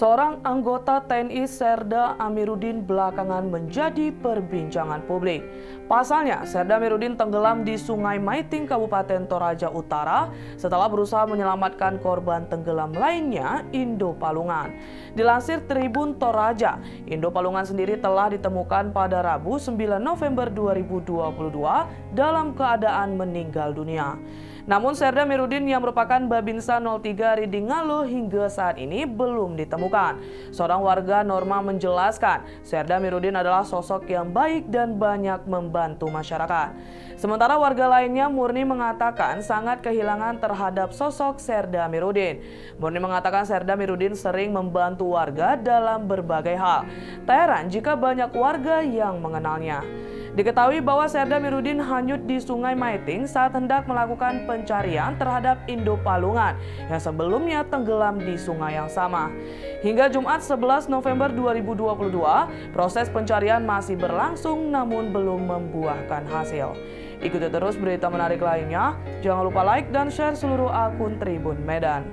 Seorang anggota TNI Serda Amiruddin belakangan menjadi perbincangan publik. Pasalnya, Serda Amiruddin tenggelam di Sungai Maiting, Kabupaten Toraja Utara setelah berusaha menyelamatkan korban tenggelam lainnya, Indo Palungan. Dilansir Tribun Toraja, Indo Palungan sendiri telah ditemukan pada Rabu 9 November 2022 dalam keadaan meninggal dunia. Namun Serda Mirudin yang merupakan Babinsa 03 Ridingalo hingga saat ini belum ditemukan. Seorang warga Norma menjelaskan, Serda Mirudin adalah sosok yang baik dan banyak membantu masyarakat. Sementara warga lainnya Murni mengatakan sangat kehilangan terhadap sosok Serda Mirudin. Murni mengatakan Serda Mirudin sering membantu warga dalam berbagai hal. Tak jika banyak warga yang mengenalnya. Diketahui bahwa Serda Mirudin hanyut di Sungai Maiting saat hendak melakukan pencarian terhadap Indo Palungan yang sebelumnya tenggelam di sungai yang sama. Hingga Jumat 11 November 2022, proses pencarian masih berlangsung namun belum membuahkan hasil. Ikuti terus berita menarik lainnya. Jangan lupa like dan share seluruh akun Tribun Medan.